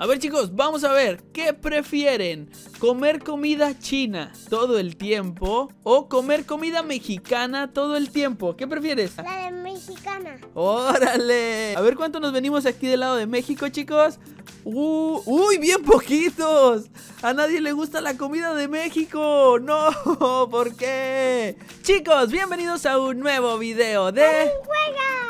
A ver chicos, vamos a ver, ¿qué prefieren? ¿Comer comida china todo el tiempo o comer comida mexicana todo el tiempo? ¿Qué prefieres? La de mexicana. ¡Órale! A ver cuánto nos venimos aquí del lado de México, chicos. Uh, ¡Uy, bien poquitos! A nadie le gusta la comida de México. No, ¿por qué? Chicos, bienvenidos a un nuevo video de...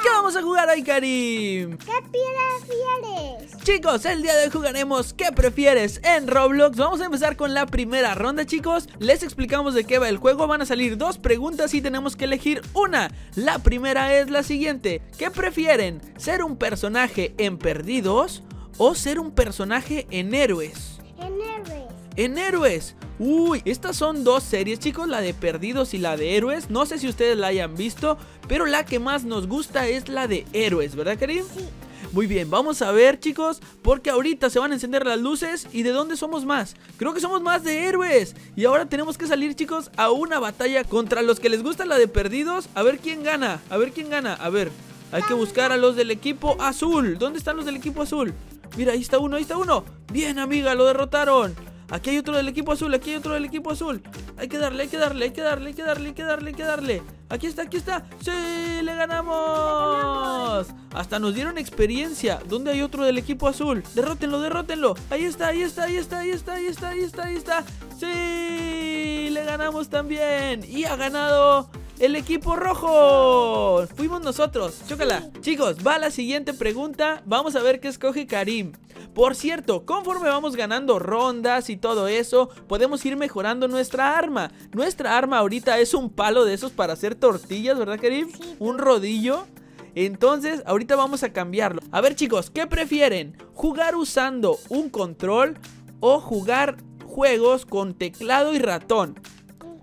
¿Qué vamos a jugar hoy, Karim? ¿Qué prefieres? Chicos, el día de hoy jugaremos ¿Qué prefieres? en Roblox Vamos a empezar con la primera ronda, chicos Les explicamos de qué va el juego Van a salir dos preguntas y tenemos que elegir una La primera es la siguiente ¿Qué prefieren? ¿Ser un personaje en Perdidos? ¿O ser un personaje en Héroes? En héroes. En Héroes Uy, estas son dos series chicos, la de Perdidos y la de Héroes No sé si ustedes la hayan visto Pero la que más nos gusta es la de Héroes, ¿verdad Karim? Sí. Muy bien, vamos a ver chicos, porque ahorita se van a encender las luces y de dónde somos más. Creo que somos más de héroes. Y ahora tenemos que salir chicos a una batalla contra los que les gusta la de perdidos. A ver quién gana, a ver quién gana. A ver, hay que buscar a los del equipo azul. ¿Dónde están los del equipo azul? Mira, ahí está uno, ahí está uno. Bien amiga, lo derrotaron. Aquí hay otro del equipo azul, aquí hay otro del equipo azul. Hay que darle, hay que darle, hay que darle, hay que darle, hay que darle, hay que darle. Aquí está, aquí está. ¡Sí! ¡Le ganamos! Hasta nos dieron experiencia. ¿Dónde hay otro del equipo azul? Derrótenlo, derrótenlo. Ahí está, ahí está, ahí está, ahí está, ahí está, ahí está, ahí está. ¡Sí! Le ganamos también. Y ha ganado el equipo rojo. Fuimos nosotros. Chócala. Chicos, va la siguiente pregunta. Vamos a ver qué escoge Karim. Por cierto, conforme vamos ganando rondas y todo eso, podemos ir mejorando nuestra arma. Nuestra arma ahorita es un palo de esos para hacer tortillas, ¿verdad, Karim? Un rodillo. Entonces, ahorita vamos a cambiarlo. A ver, chicos, ¿qué prefieren? ¿Jugar usando un control o jugar juegos con teclado y ratón?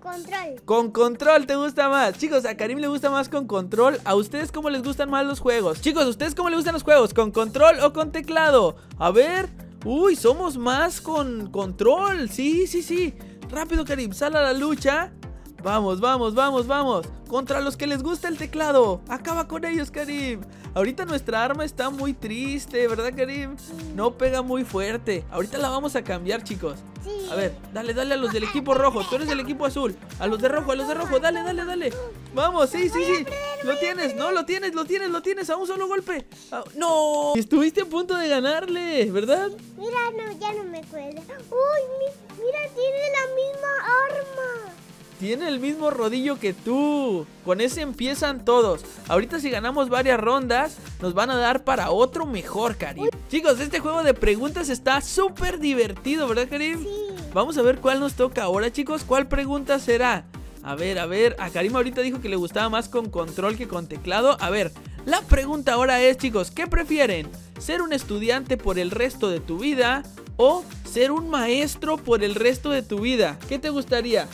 Con control. Con control te gusta más. Chicos, a Karim le gusta más con control. ¿A ustedes cómo les gustan más los juegos? Chicos, ¿a ustedes cómo les gustan los juegos? ¿Con control o con teclado? A ver. Uy, somos más con control. Sí, sí, sí. Rápido, Karim, sal a la lucha. Vamos, vamos, vamos, vamos. Contra los que les gusta el teclado. Acaba con ellos, Karim. Ahorita nuestra arma está muy triste, ¿verdad, Karim? No pega muy fuerte. Ahorita la vamos a cambiar, chicos. Sí. A ver, dale, dale a los del equipo rojo. Tú eres del equipo azul. A los de rojo, a los de rojo. Dale, dale, dale. Vamos, sí, sí, sí. Lo tienes, no, lo tienes, lo tienes, lo tienes. A un solo golpe. Ah, no. Estuviste a punto de ganarle, ¿verdad? Mira, no, ya no me acuerdo. Uy, mi- mira, tiene la misma arma. Tiene el mismo rodillo que tú. Con ese empiezan todos. Ahorita si ganamos varias rondas, nos van a dar para otro mejor, Karim. Chicos, este juego de preguntas está súper divertido, ¿verdad, Karim? Sí. Vamos a ver cuál nos toca ahora, chicos. ¿Cuál pregunta será? A ver, a ver. A Karim ahorita dijo que le gustaba más con control que con teclado. A ver, la pregunta ahora es, chicos, ¿qué prefieren? ¿Ser un estudiante por el resto de tu vida o ser un maestro por el resto de tu vida? ¿Qué te gustaría?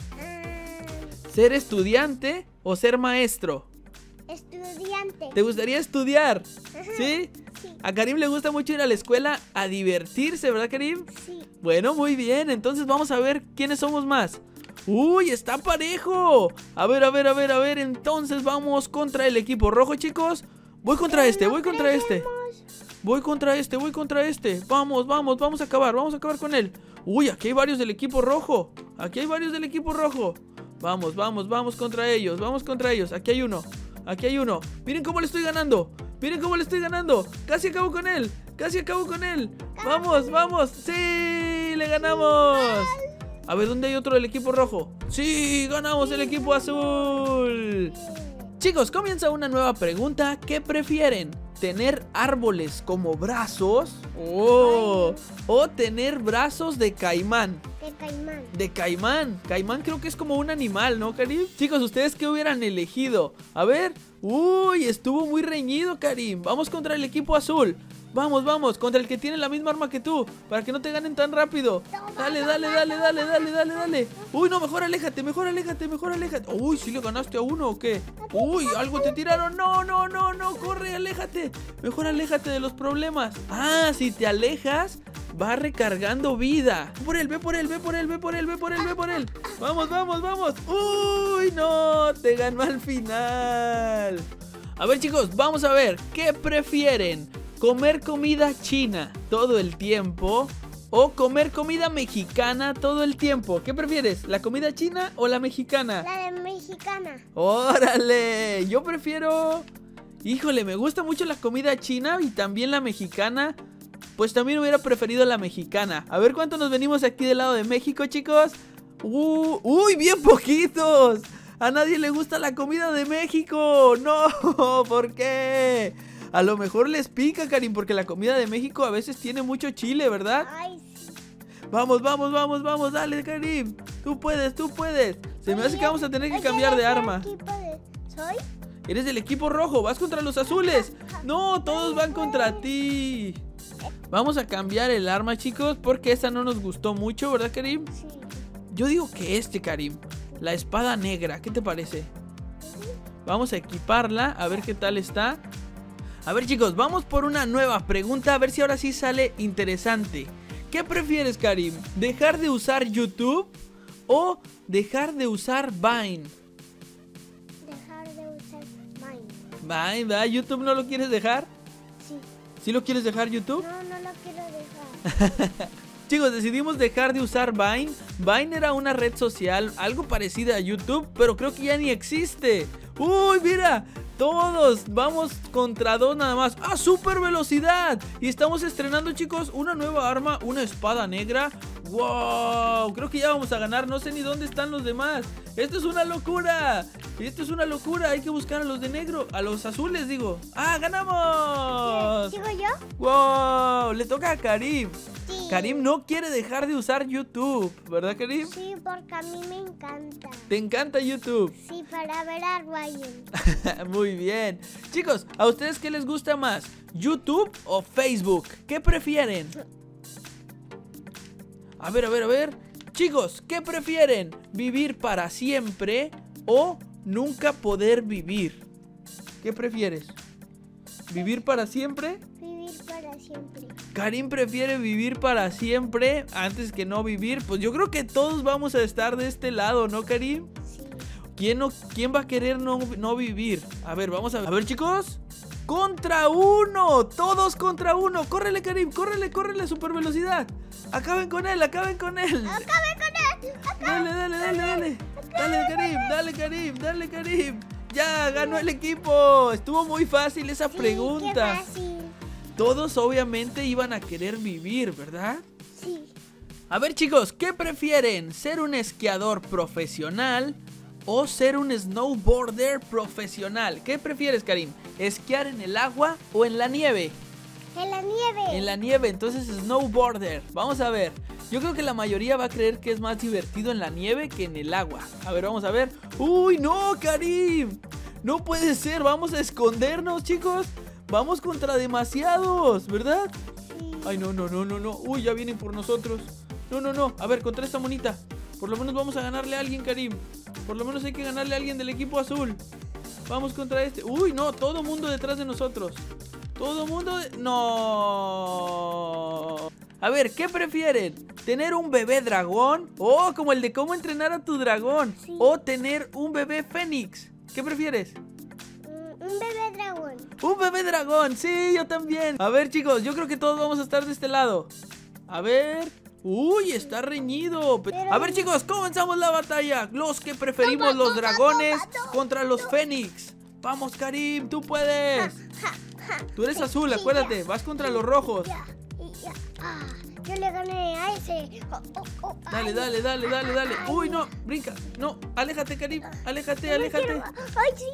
¿Ser estudiante o ser maestro? estudiante. ¿Te gustaría estudiar? Ajá. ¿Sí? Sí. A Karim le gusta mucho ir a la escuela a divertirse, ¿verdad, Karim? Sí. Bueno, muy bien. Entonces vamos a ver quiénes somos más. Uy, está parejo. A ver, a ver, a ver, a ver. Entonces vamos contra el equipo rojo, chicos. Voy contra este, voy contra este. Voy contra este, voy contra este. Vamos, vamos, vamos a acabar, vamos a acabar con él. Uy, aquí hay varios del equipo rojo. Aquí hay varios del equipo rojo. Vamos, vamos, vamos contra ellos, vamos contra ellos. Aquí hay uno, aquí hay uno. Miren cómo le estoy ganando. Miren cómo le estoy ganando. Casi acabo con él, casi acabo con él. Vamos, vamos. Sí, le ganamos. A ver, ¿dónde hay otro del equipo rojo? Sí, ganamos el equipo azul. Chicos, comienza una nueva pregunta. ¿Qué prefieren? ¿Tener árboles como brazos? Oh, ¿O tener brazos de caimán? De caimán. De caimán. Caimán creo que es como un animal, ¿no, Karim? Chicos, ¿ustedes qué hubieran elegido? A ver. Uy, estuvo muy reñido, Karim. Vamos contra el equipo azul. Vamos, vamos, contra el que tiene la misma arma que tú, para que no te ganen tan rápido. Dale, dale, dale, dale, dale, dale, dale. Uy, no, mejor aléjate, mejor aléjate, mejor aléjate. Uy, ¿sí le ganaste a uno o qué? Uy, algo te tiraron. No, no, no, no, corre, aléjate. Mejor aléjate de los problemas. Ah, si te alejas, va recargando vida. Ve por él, ve por él, ve por él, ve por él, ve por él, ve por él. Vamos, vamos, vamos. Uy, no, te ganó al final. A ver chicos, vamos a ver, ¿qué prefieren? ¿Comer comida china todo el tiempo? ¿O comer comida mexicana todo el tiempo? ¿Qué prefieres? ¿La comida china o la mexicana? La de mexicana. ¡Órale! Yo prefiero... Híjole, me gusta mucho la comida china y también la mexicana. Pues también hubiera preferido la mexicana. A ver cuánto nos venimos aquí del lado de México, chicos. Uh, ¡Uy, bien poquitos! A nadie le gusta la comida de México. No, ¿por qué? A lo mejor les pica, Karim, porque la comida de México a veces tiene mucho chile, ¿verdad? Ay, sí. Vamos, vamos, vamos, vamos, dale, Karim. Tú puedes, tú puedes. Se me hace que vamos a tener que cambiar de ¿de qué arma. de- ¿Soy? Eres del equipo rojo, vas contra los azules. No, todos van contra ti. Vamos a cambiar el arma, chicos, porque esta no nos gustó mucho, ¿verdad, Karim? Sí. Yo digo que este, Karim. La espada negra, ¿qué te parece? Vamos a equiparla, a ver qué tal está. A ver, chicos, vamos por una nueva pregunta, a ver si ahora sí sale interesante. ¿Qué prefieres, Karim? ¿Dejar de usar YouTube o dejar de usar Vine? Dejar de usar Mind. Vine, ¿verdad? ¿YouTube no lo quieres dejar? Sí. ¿Sí lo quieres dejar YouTube? No, no lo quiero dejar. Chicos, decidimos dejar de usar Vine. Vine era una red social, algo parecida a YouTube, pero creo que ya ni existe. Uy, mira, todos vamos contra dos nada más. ¡Ah, super velocidad! Y estamos estrenando, chicos, una nueva arma, una espada negra. ¡Wow! Creo que ya vamos a ganar. No sé ni dónde están los demás. Esto es una locura. Esto es una locura. Hay que buscar a los de negro, a los azules, digo. ¡Ah, ganamos! ¿Sigo yo? ¡Wow! Le toca a Karim. Sí. Karim no quiere dejar de usar YouTube, ¿verdad, Karim? Sí, porque a mí me encanta. Te encanta YouTube. Sí, para ver a Ryan. Muy bien. Chicos, ¿a ustedes qué les gusta más? ¿YouTube o Facebook? ¿Qué prefieren? A ver, a ver, a ver. Chicos, ¿qué prefieren? ¿Vivir para siempre o nunca poder vivir? ¿Qué prefieres? ¿Vivir para siempre? Para siempre. Karim prefiere vivir para siempre antes que no vivir. Pues yo creo que todos vamos a estar de este lado, ¿no, Karim? Sí. ¿Quién, no, quién va a querer no, no vivir? A ver, vamos a ver. A ver, chicos. Contra uno. Todos contra uno. Córrele, Karim. Córrele, córrele. Super velocidad. Acaben con él, acaben con él. ¡Acabe con él! Dale, dale, dale, dale. Dale, Karim. Dale, Karim. Dale, Karim. Ya, ganó el equipo. Estuvo muy fácil esa Sí, pregunta. qué fácil. Todos obviamente iban a querer vivir, ¿verdad? Sí. A ver chicos, ¿qué prefieren? ¿Ser un esquiador profesional o ser un snowboarder profesional? ¿Qué prefieres, Karim? ¿Esquiar en el agua o en la nieve? En la nieve. En la nieve, entonces snowboarder. Vamos a ver. Yo creo que la mayoría va a creer que es más divertido en la nieve que en el agua. A ver, vamos a ver. ¡Uy, no, Karim! No puede ser, vamos a escondernos, chicos. Vamos contra demasiados, ¿verdad? Sí. Ay, no, no, no, no, no. Uy, ya vienen por nosotros. No, no, no. A ver, contra esta monita. Por lo menos vamos a ganarle a alguien, Karim. Por lo menos hay que ganarle a alguien del equipo azul. Vamos contra este. Uy, no, todo mundo detrás de nosotros. Todo mundo... de- No. A ver, ¿qué prefieren? ¿Tener un bebé dragón? Oh, como el de cómo entrenar a tu dragón. Sí. O tener un bebé fénix. ¿Qué prefieres? Mm, Un bebé. Un bebé dragón, sí, yo también. A ver, chicos, yo creo que todos vamos a estar de este lado. A ver. Uy, está reñido. Pero- A ver, chicos, comenzamos la batalla. Los que preferimos los dragones contra los fénix. Vamos, Karim, tú puedes. Tú eres azul, acuérdate. Vas contra los rojos. Ah, yo le gané a ese. Oh, oh, oh, Dale, dale, dale, dale, dale. Uy, no, brinca. No, aléjate, Karim. Aléjate, aléjate. Ay, sí.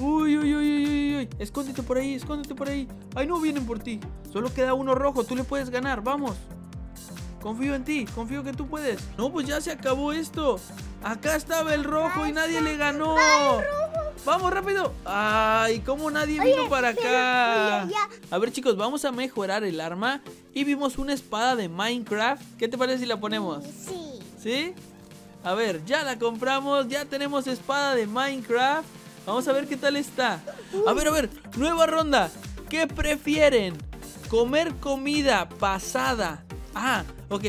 Uy, uy, uy, uy, uy, uy. Escóndete por ahí, escóndete por ahí. Ay, no vienen por ti. Solo queda uno rojo. Tú le puedes ganar. Vamos. Confío en ti. Confío que tú puedes. No, pues ya se acabó esto. Acá estaba el rojo y nadie le ganó. Vamos, rápido. Ay, ¿cómo nadie vino para acá? oye. A ver, chicos, vamos a mejorar el arma. Y vimos una espada de Minecraft. ¿Qué te parece si la ponemos? Sí. ¿Sí? A ver, ya la compramos, ya tenemos espada de Minecraft. Vamos a ver qué tal está. A ver, a ver, nueva ronda. ¿Qué prefieren? ¿Comer comida pasada? Ah, ok.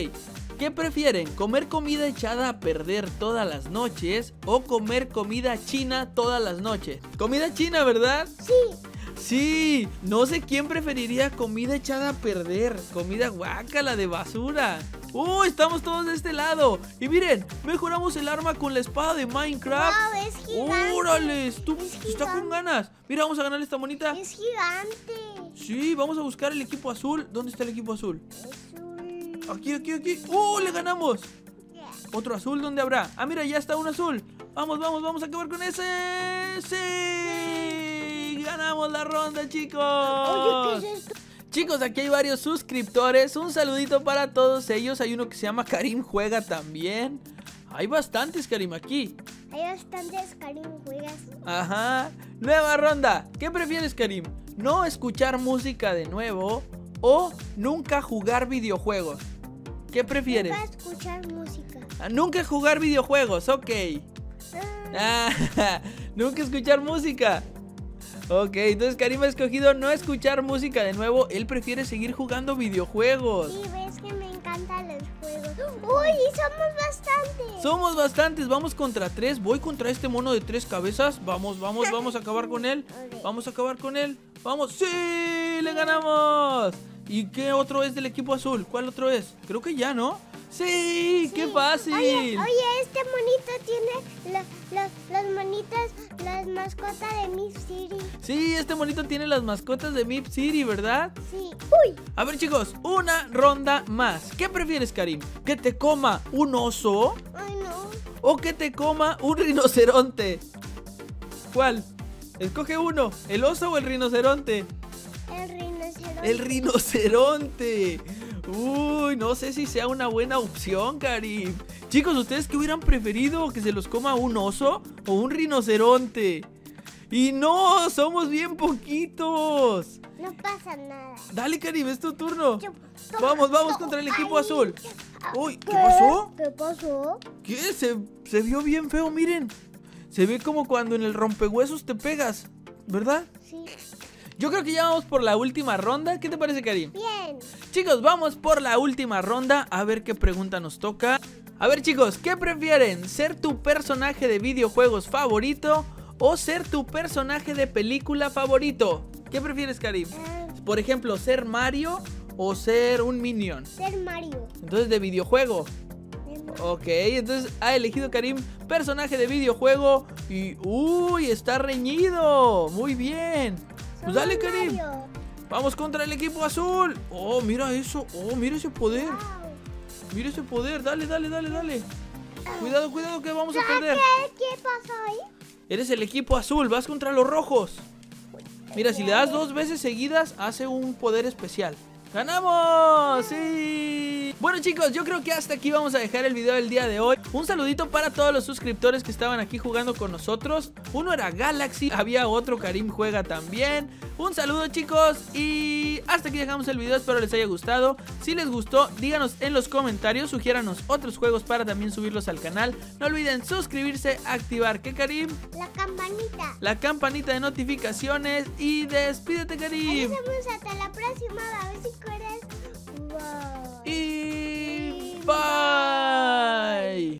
¿Qué prefieren? ¿Comer comida echada a perder todas las noches o comer comida china todas las noches? Comida china, ¿verdad? Sí. Sí, no sé quién preferiría comida echada a perder, comida guácala de basura. ¡Uh! Estamos todos de este lado. Y miren, mejoramos el arma con la espada de Minecraft. Wow, es gigante. ¡Órale! Tú Es está con ganas. Mira, vamos a ganar esta monita. Es gigante. Sí, vamos a buscar el equipo azul. ¿Dónde está el equipo azul? Aquí, aquí, aquí. ¡Uh! ¡Le ganamos! Otro azul, ¿dónde habrá? Ah, mira, ya está un azul. Vamos, vamos, vamos a acabar con ese. ¡Sí! ¡Ganamos la ronda, chicos! Oye, ¿qué es esto? Chicos, aquí hay varios suscriptores. Un saludito para todos ellos. Hay uno que se llama Karim Juega también. Hay bastantes, Karim, aquí. Hay bastantes Karim juegas. Ajá. Nueva ronda. ¿Qué prefieres, Karim? ¿No escuchar música de nuevo o nunca jugar videojuegos? ¿Qué prefieres? Nunca escuchar música. Ah, Nunca jugar videojuegos, ok. Ah, Ah, nunca escuchar música. Ok, entonces Karim ha escogido no escuchar música de nuevo. Él prefiere seguir jugando videojuegos. sí, ves que me encantan los juegos. Uy, somos bastantes. Somos bastantes, vamos contra tres. Voy contra este mono de tres cabezas. Vamos, vamos, vamos a acabar con él. Vamos a acabar con él. Vamos, sí, le ganamos. ¿Y qué otro es del equipo azul? ¿Cuál otro es? Creo que ya, ¿no? Sí, qué fácil. Oye, oye, este monito tiene la- la- las monitas, las mascotas de Miss City. Sí, este monito tiene las mascotas de Mip City, ¿verdad? Sí. Uy, A ver chicos, una ronda más. ¿Qué prefieres, Karim? ¿Que te coma un oso ay no. o que te coma un rinoceronte? ¿Cuál? Escoge uno, el oso o el rinoceronte. El rinoceronte. El rinoceronte. Uy, no sé si sea una buena opción, Karim. Chicos, ¿ustedes qué hubieran preferido? ¿Que se los coma un oso o un rinoceronte? Y no, somos bien poquitos. No pasa nada. Dale, Karim, es tu turno. Yo- toma, Vamos, vamos contra el equipo Ay. azul. Uy, ¿qué ¿Qué? pasó? ¿Qué pasó? ¿Qué? Se, se vio bien feo, miren. Se ve como cuando en el rompehuesos te pegas, ¿verdad? Sí. Yo creo que ya vamos por la última ronda. ¿Qué te parece, Karim? Bien. Chicos, vamos por la última ronda. A ver qué pregunta nos toca. A ver, chicos, ¿qué prefieren? ¿Ser tu personaje de videojuegos favorito o ser tu personaje de película favorito? ¿Qué prefieres, Karim? Ah, Por ejemplo, ser Mario o ser un Minion. ser Mario. Entonces, de videojuego. Ok, entonces ha elegido Karim personaje de videojuego y uy, está reñido. Muy bien. Pues dale, Karim. Vamos contra el equipo azul. Oh, mira eso. Oh, mira ese poder. Mira ese poder. Dale, dale, dale, dale. Cuidado, cuidado que vamos a perder. ¿Qué, ¿Qué pasó ahí? Eres el equipo azul, vas contra los rojos. Mira, si le das dos veces seguidas, hace un poder especial. ¡Ganamos! ¡Sí! Bueno chicos, yo creo que hasta aquí vamos a dejar el video del día de hoy. Un saludito para todos los suscriptores que estaban aquí jugando con nosotros. Uno era Galaxy, había otro Karim Juega también. Un saludo chicos y hasta aquí dejamos el video, espero les haya gustado. Si les gustó, díganos en los comentarios, sugiéranos otros juegos para también subirlos al canal. No olviden suscribirse, activar, ¿qué Karim? La campanita. la campanita de notificaciones y despídete, Nos Karim. vemos hasta la próxima. A ver si coração. E vai!